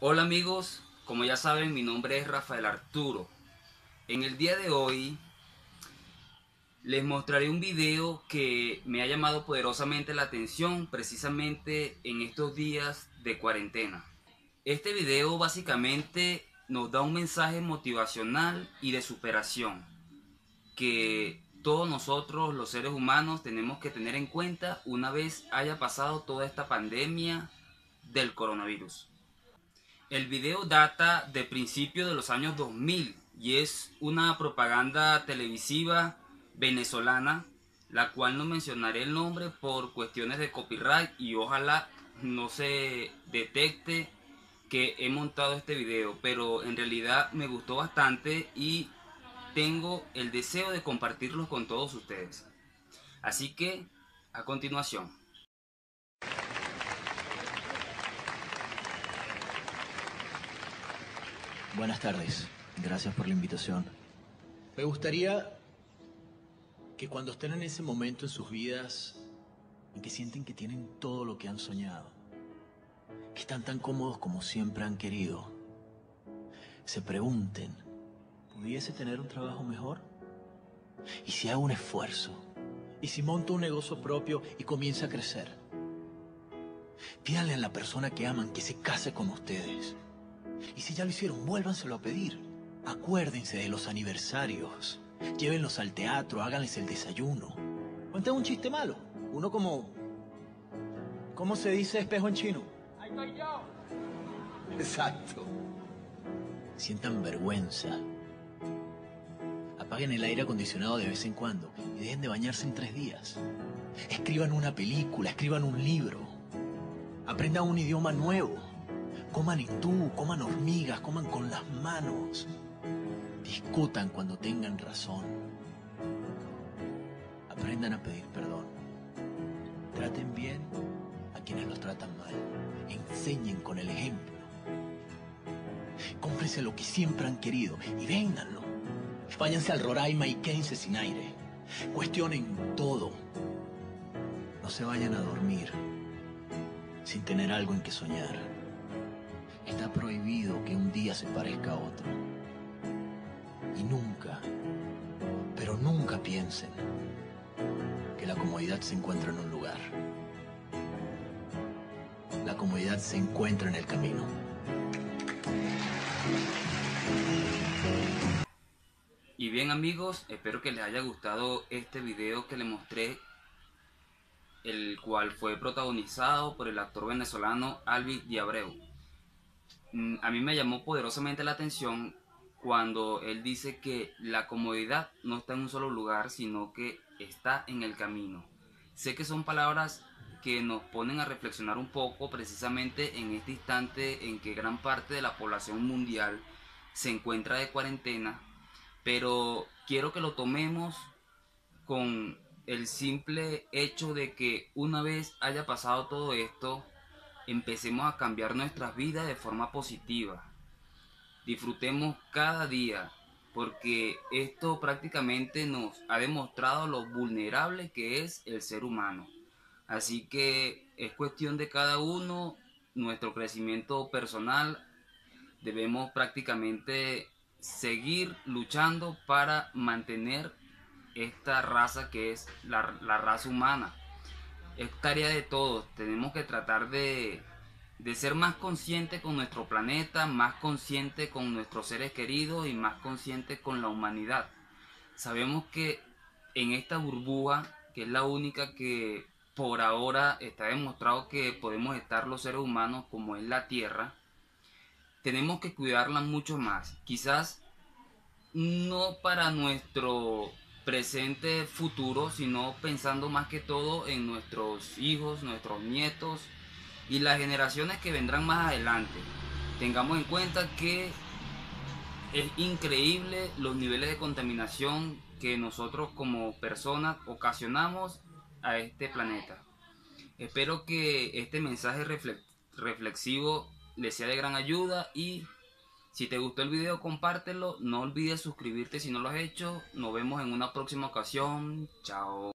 Hola amigos, como ya saben mi nombre es Rafael Arturo. En el día de hoy les mostraré un video que me ha llamado poderosamente la atención precisamente en estos días de cuarentena. Este video básicamente nos da un mensaje motivacional y de superación que todos nosotros los seres humanos tenemos que tener en cuenta una vez haya pasado toda esta pandemia del coronavirus. El video data de principios de los años 2000 y es una propaganda televisiva venezolana, la cual no mencionaré el nombre por cuestiones de copyright y ojalá no se detecte que he montado este video, pero en realidad me gustó bastante y tengo el deseo de compartirlos con todos ustedes. Así que, a continuación. Buenas tardes, gracias por la invitación. Me gustaría que cuando estén en ese momento en sus vidas en que sienten que tienen todo lo que han soñado, que están tan cómodos como siempre han querido, se pregunten, ¿pudiese tener un trabajo mejor? ¿Y si hago un esfuerzo? ¿Y si monto un negocio propio y comienza a crecer? Pídanle a la persona que aman que se case con ustedes si ya lo hicieron, vuélvanselo a pedir. Acuérdense de los aniversarios. Llévenlos al teatro, háganles el desayuno. Cuenten un chiste malo. Uno como... ¿Cómo se dice espejo en chino? Ahí estoy yo. Exacto. Sientan vergüenza. Apaguen el aire acondicionado de vez en cuando y dejen de bañarse en tres días. Escriban una película, escriban un libro. Aprendan un idioma nuevo. Coman tú, coman hormigas, coman con las manos. Discutan cuando tengan razón. Aprendan a pedir perdón. Traten bien a quienes los tratan mal. Enseñen con el ejemplo. Cómprense lo que siempre han querido y vénganlo. Váyanse al Roraima y quédense sin aire. Cuestionen todo. No se vayan a dormir sin tener algo en que soñar. Está prohibido que un día se parezca a otro. Y nunca, pero nunca piensen que la comodidad se encuentra en un lugar. La comodidad se encuentra en el camino. Y bien amigos, espero que les haya gustado este video que les mostré, el cual fue protagonizado por el actor venezolano Albi Diabreu. Mm, a mí me llamó poderosamente la atención cuando él dice que la comodidad no está en un solo lugar, sino que está en el camino. Sé que son palabras que nos ponen a reflexionar un poco precisamente en este instante en que gran parte de la población mundial se encuentra de cuarentena, pero quiero que lo tomemos con el simple hecho de que una vez haya pasado todo esto, empecemos a cambiar nuestras vidas de forma positiva. Disfrutemos cada día, porque esto prácticamente nos ha demostrado lo vulnerable que es el ser humano. Así que es cuestión de cada uno, nuestro crecimiento personal, debemos prácticamente seguir luchando para mantener esta raza que es la, la raza humana es tarea de todos. Tenemos que tratar de, ser más conscientes con nuestro planeta, más conscientes con nuestros seres queridos y más conscientes con la humanidad. Sabemos que en esta burbuja, que es la única que por ahora está demostrado que podemos estar los seres humanos como es la Tierra, tenemos que cuidarla mucho más. Quizás no para nuestro presente, futuro, sino pensando más que todo en nuestros hijos, nuestros nietos y las generaciones que vendrán más adelante. Tengamos en cuenta que es increíble los niveles de contaminación que nosotros como personas ocasionamos a este planeta. Espero que este mensaje reflexivo les sea de gran ayuda y si te gustó el video, compártelo. No olvides suscribirte si no lo has hecho. Nos vemos en una próxima ocasión. Chao.